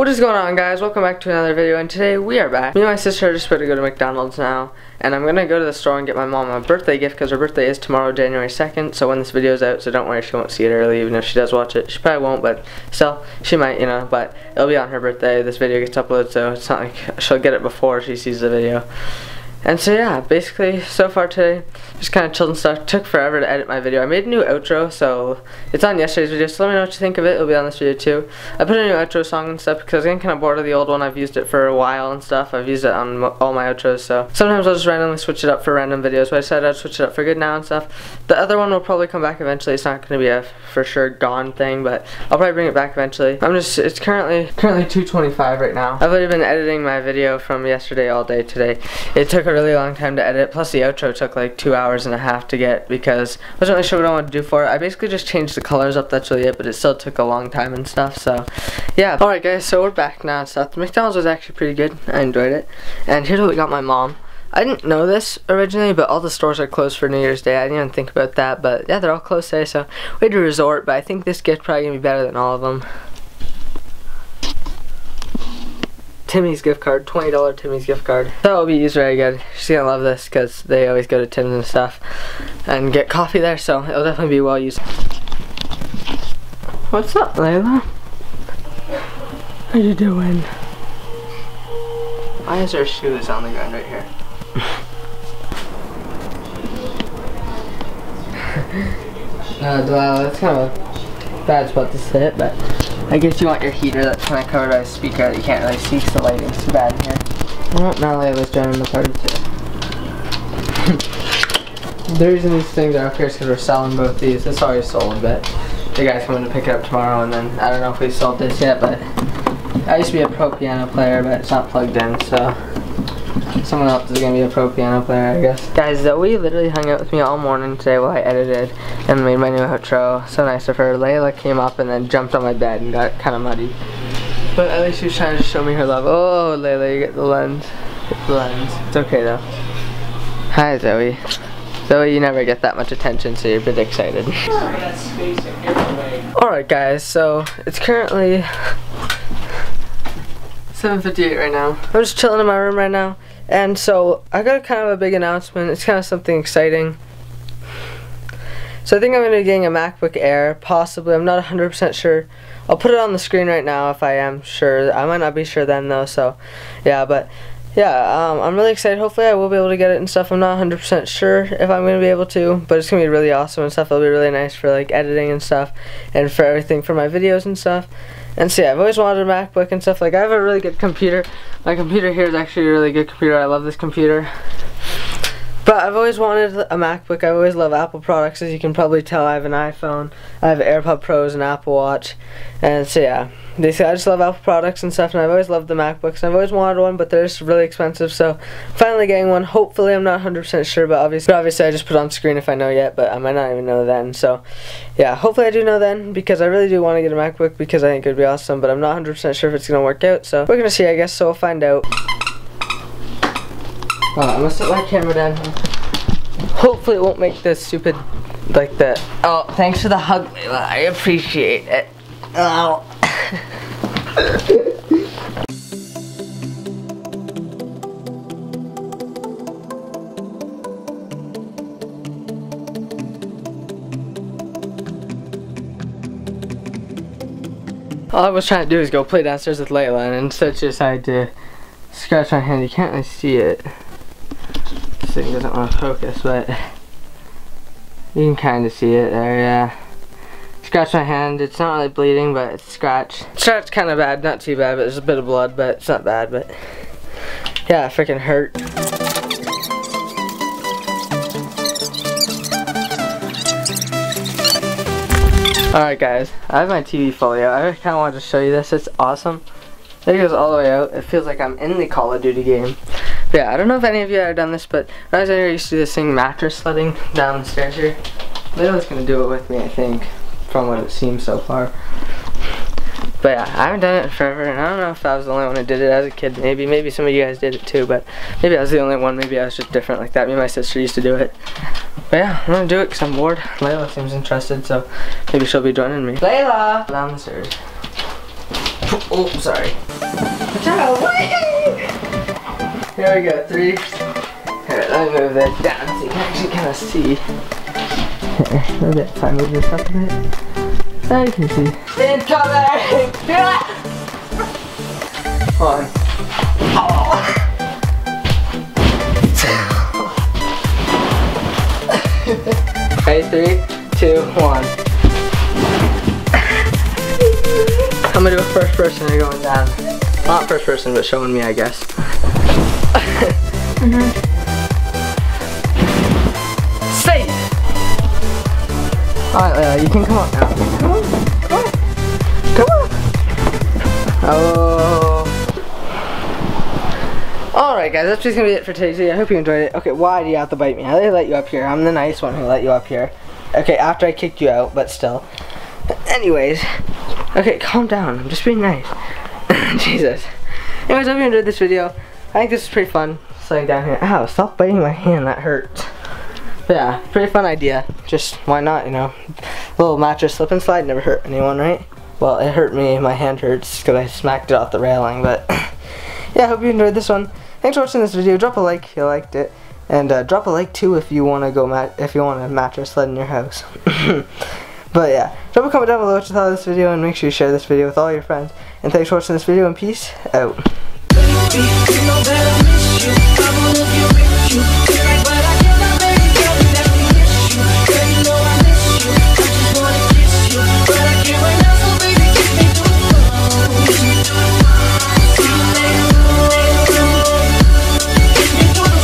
What is going on guys? Welcome back to another video and today we are back. Me and my sister are just about to go to McDonald's now and I'm gonna go to the store and get my mom a birthday gift because her birthday is tomorrow January 2nd so when this video is out so don't worry she won't see it early even if she does watch it. She probably won't but still she might you know but it'll be on her birthday this video gets uploaded so it's not like she'll get it before she sees the video. And so yeah, basically so far today, just kind of chilled and stuff. Took forever to edit my video. I made a new outro, so it's on yesterday's video, so let me know what you think of it. It'll be on this video too. I put a new outro song and stuff because I was getting kind of bored of the old one. I've used it for a while and stuff. I've used it on all my outros, so sometimes I'll just randomly switch it up for random videos, but I decided I'd switch it up for good now and stuff. The other one will probably come back eventually. It's not going to be a for sure gone thing, but I'll probably bring it back eventually. I'm just, it's currently, currently 2.25 right now. I've already been editing my video from yesterday all day today. It took a really long time to edit, plus the outro took like two hours and a half to get because I wasn't really sure what I wanted to do for it. I basically just changed the colors up, that's really it, but it still took a long time and stuff, so yeah. Alright guys, so we're back now and stuff. The McDonald's was actually pretty good. I enjoyed it. And here's what we got my mom. I didn't know this originally, but all the stores are closed for New Year's Day. I didn't even think about that, but yeah, they're all closed today, so we had to resort, but I think this gift probably going to be better than all of them. Timmy's gift card, $20 Timmy's gift card. That will be used very good. She's to love this because they always go to Tim's and stuff and get coffee there, so it'll definitely be well used. What's up, Layla? How you doing? Why is there shoes on the ground right here? uh, well, that's kind of a bad spot to sit, but I guess you want your heater that's kind of covered by a speaker that you can't really see because the lighting's too bad in here. Well, now Layla's joining the party too. the reason these things are up here is because we're selling both these. It's already sold, but the guy's coming to pick it up tomorrow, and then I don't know if we sold this yet, but I used to be a pro piano player, but it's not plugged in, so someone else is gonna be a pro piano player, I guess. Guys, Zoe literally hung out with me all morning today while I edited and made my new outro. So nice of her. Layla came up and then jumped on my bed and got kind of muddy. But at least she was trying to show me her love. Oh, Layla, you get the lens. Get the lens. It's okay though. Hi, Zoe. Zoe, you never get that much attention, so you're a bit excited. Alright guys, so it's currently 7.58 right now. I'm just chilling in my room right now. And so I got kind of a big announcement. It's kind of something exciting. So I think I'm going to be getting a MacBook Air, possibly. I'm not 100% sure. I'll put it on the screen right now if I am sure. I might not be sure then though, so yeah, but yeah, um, I'm really excited. Hopefully I will be able to get it and stuff. I'm not 100% sure if I'm going to be able to, but it's going to be really awesome and stuff. It'll be really nice for like editing and stuff and for everything for my videos and stuff. And so yeah, I've always wanted a MacBook and stuff. Like I have a really good computer. My computer here is actually a really good computer. I love this computer. But I've always wanted a MacBook. I've always loved Apple products. As you can probably tell, I have an iPhone. I have AirPod Pros and Apple Watch. And so yeah, basically I just love Apple products and stuff. And I've always loved the MacBooks. And I've always wanted one, but they're just really expensive. So finally getting one. Hopefully I'm not 100% sure, but obviously, obviously I just put on screen if I know yet. But I might not even know then. So yeah, hopefully I do know then because I really do want to get a MacBook because I think it would be awesome. But I'm not 100% sure if it's going to work out. So we're going to see, I guess. So we'll find out. Uh, I'm gonna set my camera down here. Hopefully it won't make this stupid, like that. oh, thanks for the hug, Layla. I appreciate it. Oh. All I was trying to do is go play downstairs with Layla and instead she decided to scratch my hand. You can't really see it this thing doesn't want to focus, but you can kind of see it there, yeah. Scratch my hand, it's not really bleeding, but it's scratched. Scratched kind of bad, not too bad, but there's a bit of blood, but it's not bad, but yeah, it freaking hurt. Alright guys, I have my TV folio. I kind of wanted to show you this. It's awesome. It goes all the way out. It feels like I'm in the Call of Duty game yeah, I don't know if any of you have done this, but when I was younger, I used to do this thing mattress sledding down the stairs here. Layla's gonna do it with me, I think, from what it seems so far. But yeah, I haven't done it forever, and I don't know if I was the only one who did it as a kid. Maybe, maybe some of you guys did it too, but maybe I was the only one. Maybe I was just different like that. Me and my sister used to do it. But yeah, I'm gonna do it because I'm bored. Layla seems interested, so maybe she'll be joining me. Layla! Down the stairs. Oh, sorry. Here we go, three. Here, let me move that down so you can actually kind of see. Here, a bit. If I move this up a bit, now you can see. Incoming! One. Oh. okay, three, two, one. I'm gonna do a first person and going down. Not first person, but showing me, I guess. Mm -hmm. Safe! Alright, uh, you can come on now. Come on, come on. Come on! Oh. Alright guys, that's just gonna be it for today's video. I hope you enjoyed it. Okay, why do you have to bite me? I let you up here. I'm the nice one who let you up here. Okay, after I kicked you out, but still. Anyways, okay, calm down. I'm just being nice. Jesus. Anyways, I hope you enjoyed this video. I think this is pretty fun. Down here. Ow, stop biting my hand. That hurts. But yeah, pretty fun idea. Just, why not, you know? Little mattress slip and slide never hurt anyone, right? Well, it hurt me. My hand hurts because I smacked it off the railing. But yeah, I hope you enjoyed this one. Thanks for watching this video. Drop a like if you liked it. And uh, drop a like too if you want to go mat if you want a mattress sled in your house. But yeah, drop a comment down below what you thought of this video and make sure you share this video with all your friends. And thanks for watching this video and peace out you, will love you reach you.